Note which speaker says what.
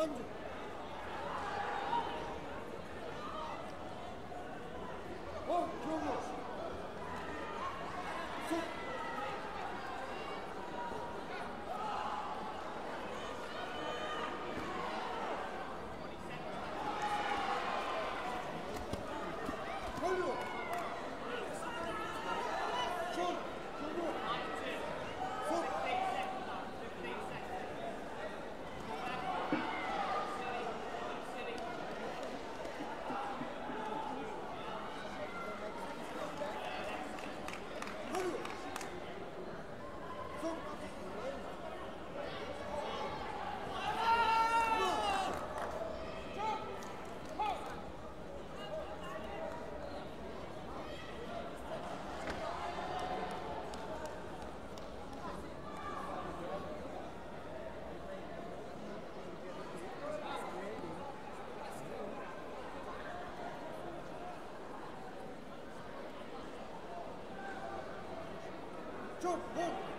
Speaker 1: Osmancı. Whoa.